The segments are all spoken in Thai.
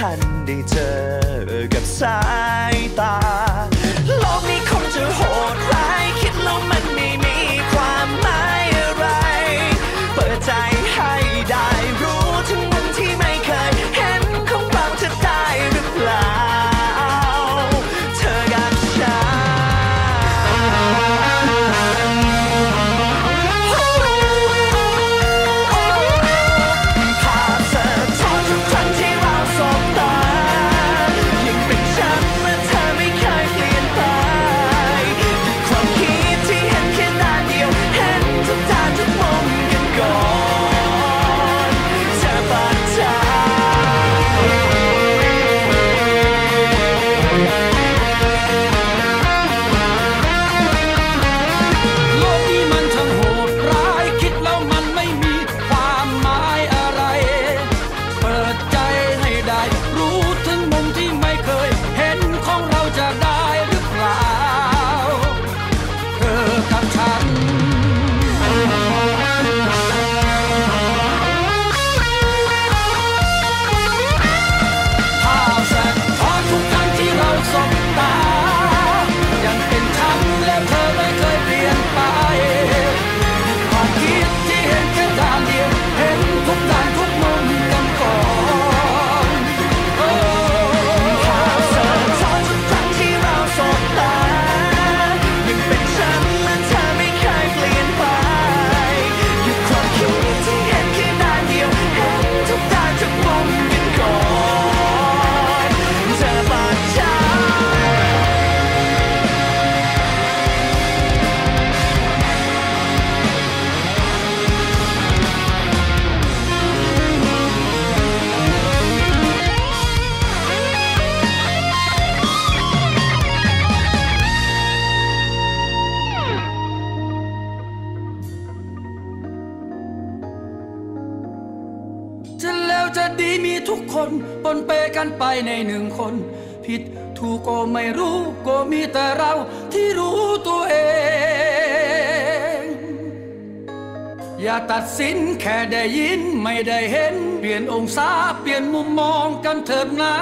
ทันได้เจอกับสายตา โลกนี้คงจะโหดร้ายคิดแล้วมัน ทุกคนปนเปกันไปในหนึ่งคน ผิดถูกก็ไม่รู้ก็มีแต่เราที่รู้ตัวเอง อย่าตัดสินแค่ได้ยินไม่ได้เห็น เปลี่ยนองศาเปลี่ยนมุมมองกันเถิดนะ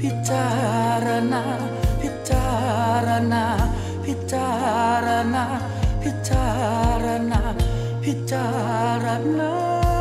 พิจารณา พิจารณา พิจารณา พิจารณา พิจารณา